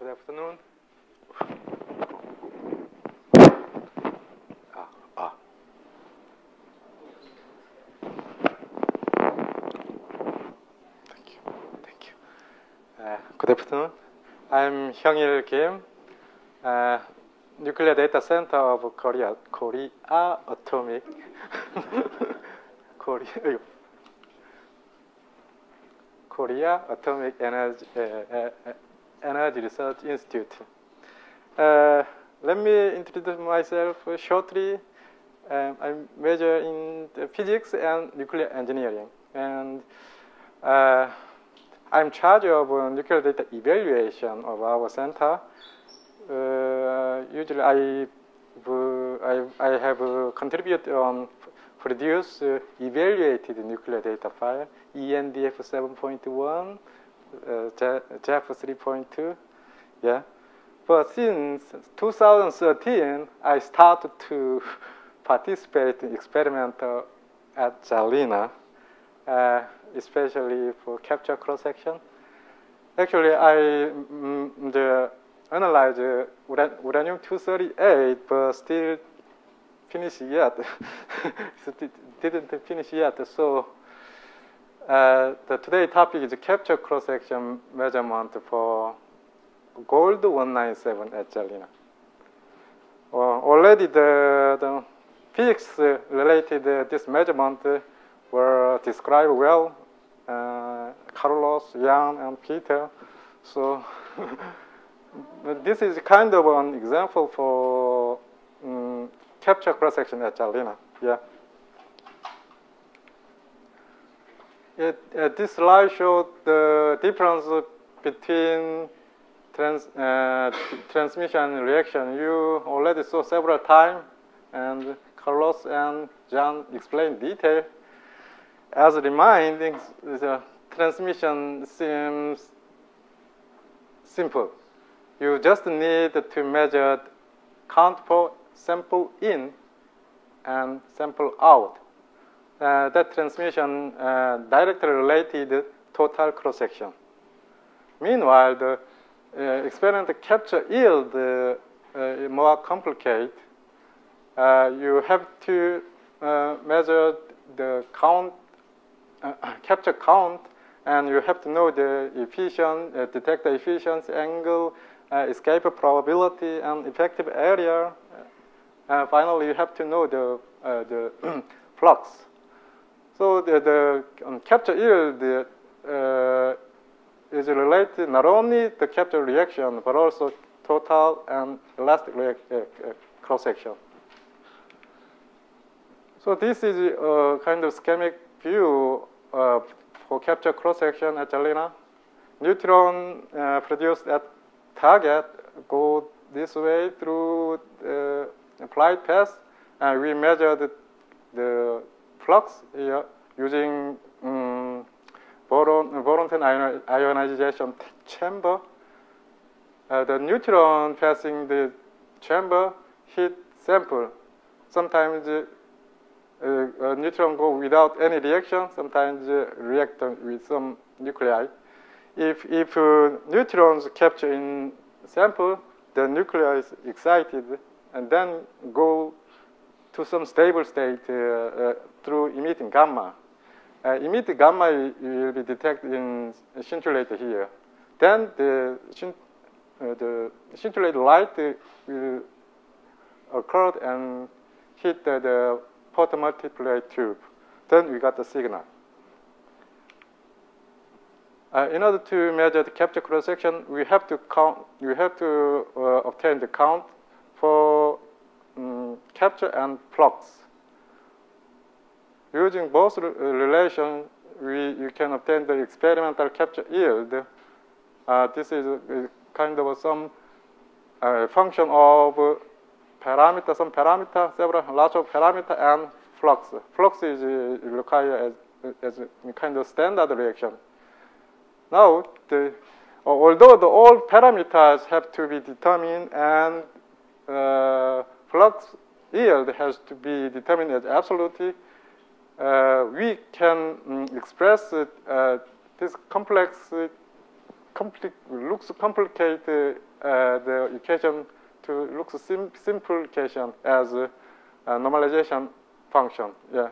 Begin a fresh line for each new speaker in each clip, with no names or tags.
Good afternoon. Ah, ah. Thank you. Thank you. Uh, good afternoon. I'm Hyeongil Kim, uh, Nuclear Data Center of Korea, Korea Atomic. Korea, uh, Korea Atomic Energy. Uh, uh, uh Energy Research Institute. Uh, let me introduce myself shortly. Um, I major in physics and nuclear engineering, and uh, I'm charge of nuclear data evaluation of our center. Uh, usually, I I, I have uh, contributed on produce uh, evaluated nuclear data file ENDF 7.1, uh, JEFF 3.2, yeah. But since 2013, I started to participate in experimental at GELINA, uh, especially for capture cross-section. Actually, I mm, the analyze uh, uran- uranium-238, but still finish yet. Didn't finish yet. So uh, the today topic is capture cross-section measurement for gold 197 at GELINA. Uh, already the, the physics related uh, this measurement uh, were described well. Uh, Carlos, Jan, and Peter. So this is kind of an example for um, capture cross-section at GELINA. Yeah. It, uh, this slide shows the difference between trans, uh, transmission and reaction. You already saw several times, and Carlos and John explained detail. As a reminder, the transmission seems simple. You just need to measure count for sample in and sample out. Uh, that transmission uh, directly related total cross section. Meanwhile, the uh, experimental capture yield uh, more complicated. Uh, you have to uh, measure the count, capture count, and you have to know the efficient, detector efficiency angle, escape probability, and effective area. Uh, finally, you have to know the, uh, the flux. So the, the um, capture yield uh, is related not only the capture reaction, but also total and elastic cross-section. So this is a kind of schematic view for capture cross-section at GELINA. Neutron produced at target go this way through the applied path, and we measured the flux here using um, boron, boron 10 ionization chamber. Uh, the neutron passing the chamber hit sample. Sometimes uh, uh, neutron go without any reaction, sometimes react with some nuclei. If, if neutrons capture in sample, the nuclei is excited and then go to some stable state uh, uh, through emitting gamma. Uh, emitting gamma will be detected in scintillator here. Then the, the scintillated light will occur and hit the, the photomultiplier tube. Then we got the signal. Uh, in order to measure the capture cross section, we have to count. We have to uh, obtain the count for capture and flux. Using both re relations, we you can obtain the experimental capture yield. Uh, this is kind of some uh, function of parameter, some parameter, several lots of parameter, and flux. Flux is required as, as a kind of standard reaction. Now, the, although the all parameters have to be determined and uh, flux yield has to be determined as uh, we can um, express uh, this complex, compli looks complicated uh, the equation to look sim simple equation as a, normalization function. Yeah.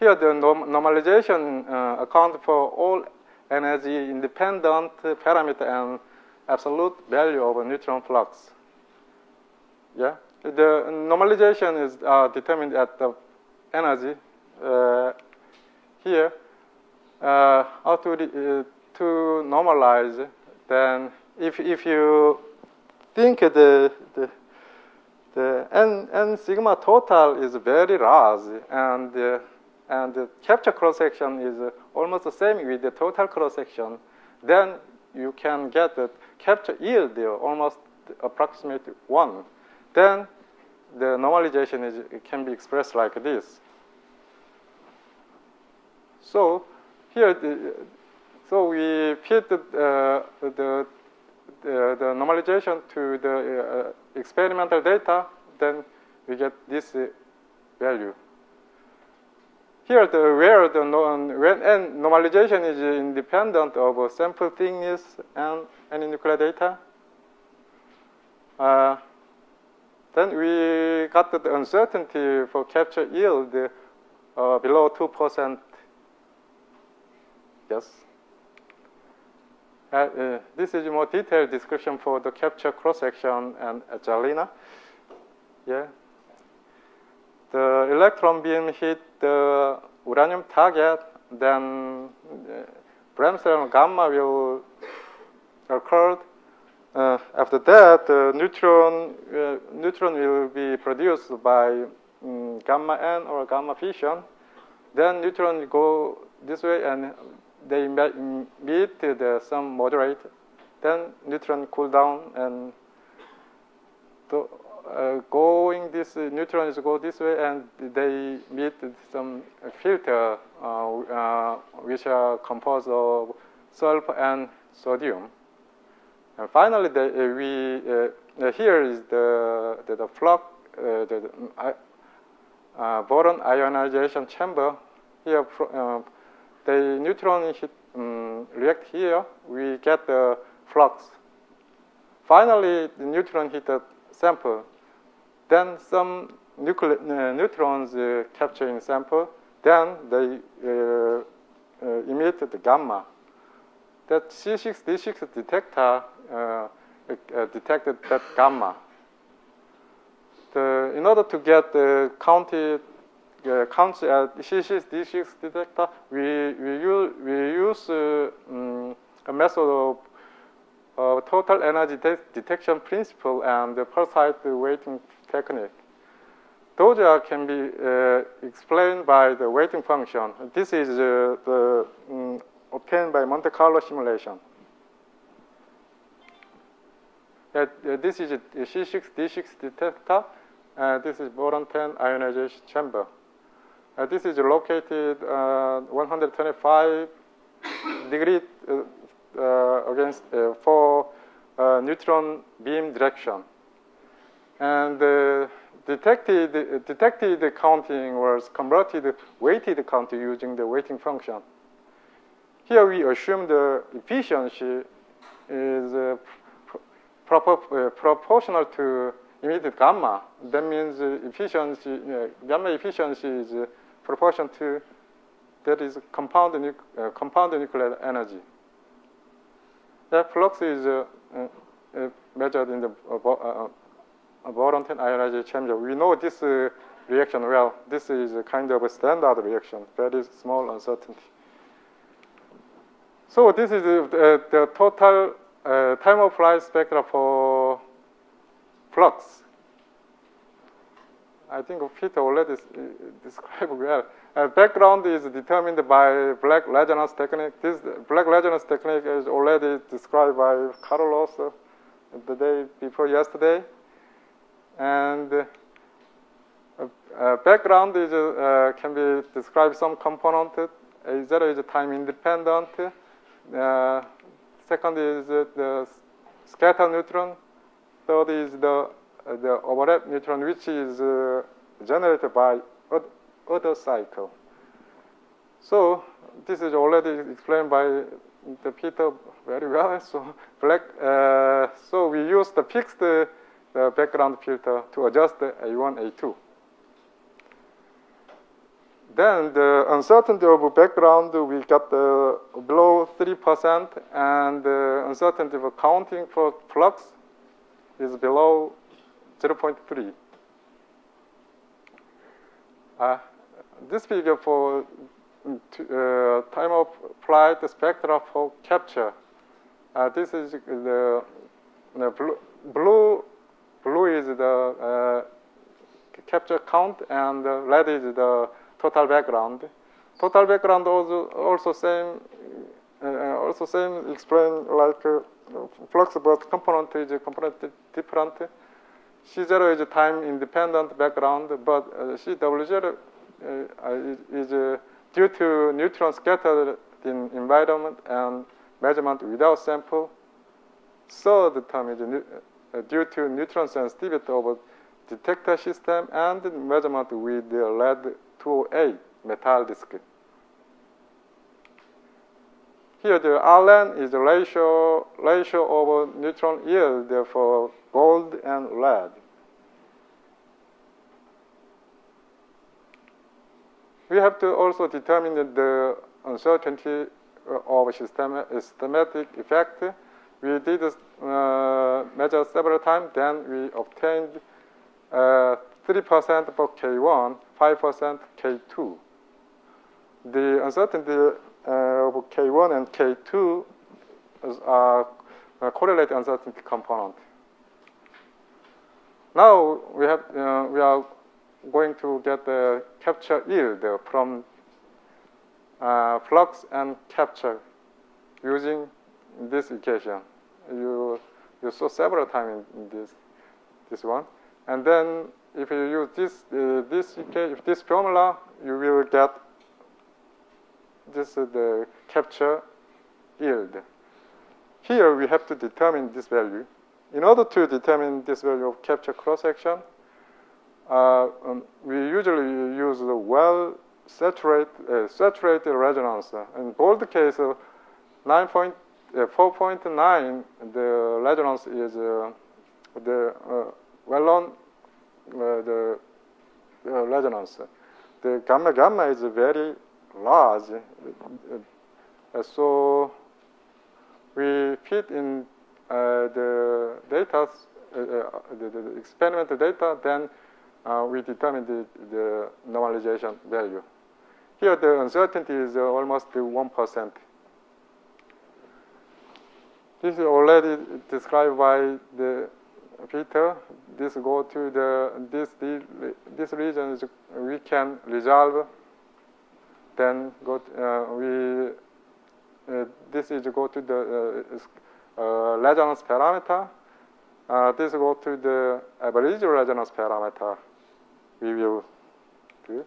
Here the norm normalization uh, account for all energy independent parameter and absolute value of a neutron flux. Yeah. The normalization is uh, determined at the energy uh, here. Uh, how to uh, to normalize? Then if if you think the the the n, n sigma total is very large and uh, and the capture cross section is almost the same with the total cross section, then you can get the capture yield almost approximate one. Then the normalization is, can be expressed like this. So here, the, so we fit the, uh, the, the, the, normalization to the uh, experimental data, then we get this uh, value. Here, the where the when and normalization is independent of sample thickness and any nuclear data. Then we got the uncertainty for capture yield uh, below 2%. Yes. Uh, uh, this is a more detailed description for the capture cross-section and GELINA. Yeah. The electron beam hit the uranium target, then uh, Bremsstrahlung gamma will occur uh, after that, uh, neutron uh, neutron will be produced by um, gamma n or gamma fission. Then neutron go this way and they meet the some moderate. Then neutron cool down and the, uh, going this uh, neutrons go this way and they meet some filter uh, which are composed of sulfur and sodium. And finally, the, uh, we uh, here is the the, the flux, uh, the, the boron ionization chamber. Here, the neutron hit, um, react here. We get the flux. Finally, the neutron hit the sample. Then some nucle uh, neutrons uh, capture in sample. Then they uh, emit the gamma. That C6, D6 detector uh, uh, detected that gamma. The, in order to get the counted uh, counts at C6, D6 detector, we, we use, we use uh, um, a method of uh, total energy de detection principle and the pulse height weighting technique. Those can be uh, explained by the weighting function. This is uh, the um, obtained by Monte Carlo simulation. Uh, this is a C6, D6 detector. Uh, this is boron 10 ionization chamber. Uh, this is located uh, 125 degree uh, uh, against for neutron beam direction. And detected detected counting was converted weighted counting using the weighting function. Here we assume the efficiency is uh, uh proportional to emitted gamma. That means efficiency, uh, gamma efficiency is uh, proportional to that is compound, nu uh, compound nuclear energy. That flux is uh, measured in the boron 10 ionization chamber. We know this reaction well. This is a kind of a standard reaction, very small uncertainty. So this is the, the total uh, time of flight spectra for flux. I think Peter already uh, described well. Uh, background is determined by black resonance technique. This black resonance technique is already described by Carlos uh, the day before yesterday. And uh, uh background is, uh, can be described some component. A0 is time independent. Second is the scatter neutron. Third is the, the overlap neutron, which is uh, generated by other cycle. So this is already explained by the Peter very well. So black. Uh, so we use the fixed uh, background filter to adjust the A1, A2. Then the uncertainty of background, we got the below 3%, and the uncertainty of counting for flux is below 0.3. Uh, this figure for uh, time of flight spectra for capture. Uh, this is the, the blue, blue, blue is the uh, capture count, and red is the total background. Total background also also same uh, also same explain like uh, flux, but component is component different. C0 is time independent background, but uh, CW0 uh, is, is due to neutrons scattered in environment and measurement without sample. Third term is uh, due to neutron sensitivity of detector system and measurement with the lead 208 metal disk. Here the Rn is the ratio, ratio of neutron yield for gold and lead. We have to also determine the uncertainty of system, systematic effect. We did uh, measure several times, then we obtained 3% uh, for K1, 5% K2. The uncertainty uh, of K1 and K2 are uh, correlated uncertainty component. Now we have uh, we are going to get the capture yield from uh, flux and capture using this equation. You you saw several times in, this this one, and then if you use this uh, this if this formula, you will get this uh, the capture yield. Here we have to determine this value. In order to determine this value of capture cross section, uh, um, we usually use the well saturated, uh, saturated resonance. In both cases, 9.4.9, uh, the resonance is uh, the uh, well-known the resonance. The gamma gamma is very large, so we fit in the data, the, the experimental data, then uh, we determine the, the normalization value. Here the uncertainty is almost 1%. This is already described by the Peter. This go to the this this region we can resolve. Then go to, uh, we uh, this is go to the uh, uh resonance parameter. Uh, this go to the average resonance parameter we will do.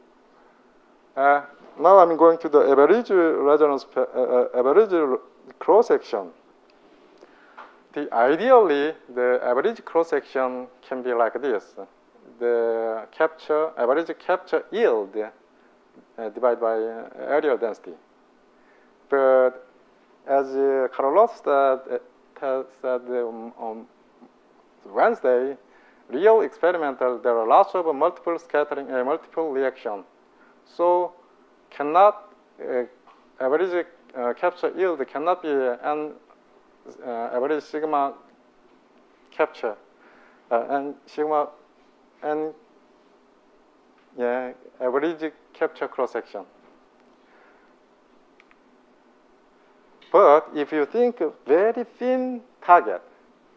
Uh, now I'm going to the average resonance, uh, uh, average cross section. The ideally, the average cross section can be like this: the capture average capture yield uh, divided by uh, area density. But as uh, Carlos said, uh, said um, on Wednesday, real experimental, there are lots of multiple scattering, uh, multiple reaction. So cannot, uh, average uh, capture yield cannot be uh, average sigma capture, uh, and sigma and yeah, average capture cross section. But if you think of very thin target,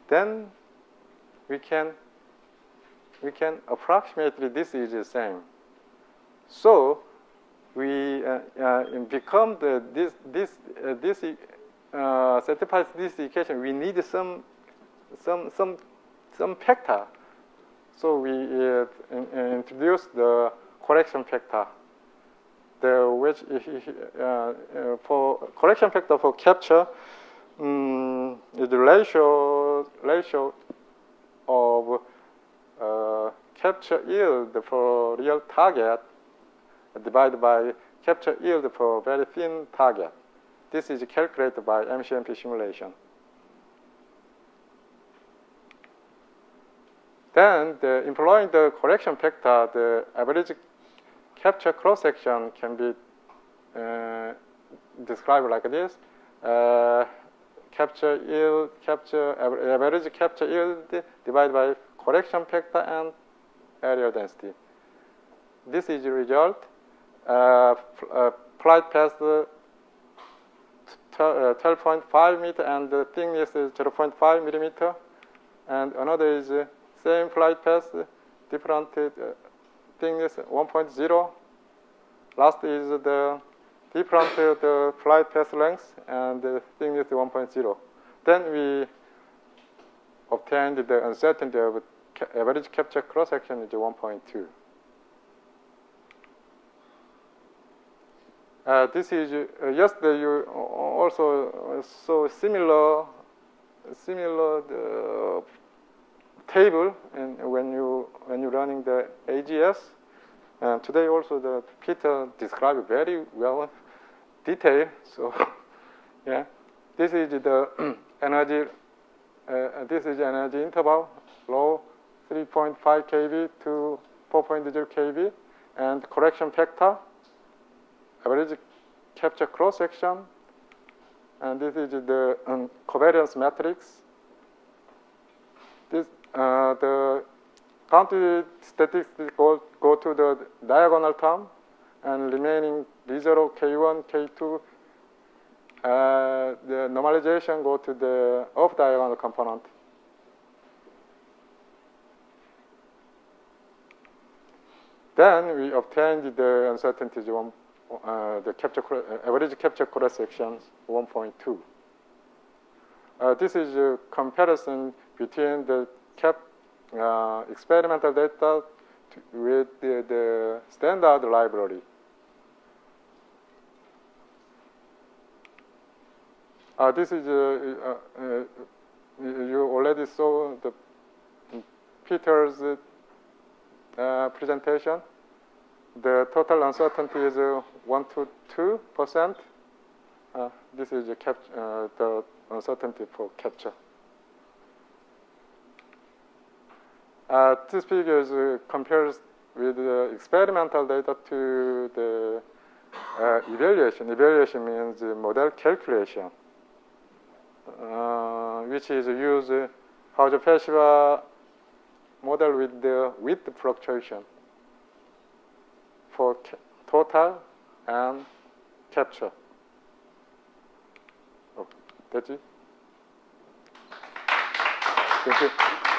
then we can we can approximately this is the same. So we uh, uh, become the this this uh, this uh, satisfies this equation. We need some some some some factor. So we uh, in, introduce the correction factor. The which uh, for correction factor for capture um, is the ratio ratio of uh, capture yield for real target divided by capture yield for very thin target. This is calculated by MCNP simulation. Then, the, employing the correction factor, the average capture cross-section can be uh, described like this. Uh, capture yield, capture average capture yield divided by correction factor and area density. This is the result. Uh, uh, flight path 12.5 meter and the thickness is 0.5 millimeter. And another is uh, same flight path, different uh, thickness 1.0. Last is the different uh, the flight path length and the thickness 1.0. Then we obtained the uncertainty of average capture cross-section is 1.2. Uh, this is uh, yesterday you also saw similar similar the table and when you when you're running the AGS. Uh, today also the Peter described very well detail. So yeah, this is the energy. Uh, this is energy interval low 3.5 kV to 4.0 kV and correction factor average capture cross section and this is the um, covariance matrix. This uh, the quantity statistics go, go to the diagonal term and remaining D0, K1, K2, uh, the normalization go to the off diagonal component. Then we obtained the uncertainty one, uh, the capture uh, average capture cross sections 1.2. Uh, this is a comparison between the cap uh, experimental data to, with the, the, standard library. Uh, this is uh, you already saw the Peter's presentation. The total uncertainty is 1 to 2 percent. this is the, the uncertainty for capture. Uh, this figure uh, compares with the experimental data to the uh, evaluation. Evaluation means model calculation, uh, which is used Hauser-Feshbach model with the width fluctuation for total and capture. Oh, that's it. Thank you.